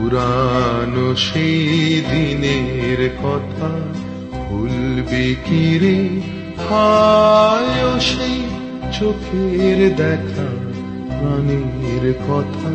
পুরানো সেই দিনের কথা ভুলবে কি রে? হায় সেই চোখের দেখা প্রাণের কথা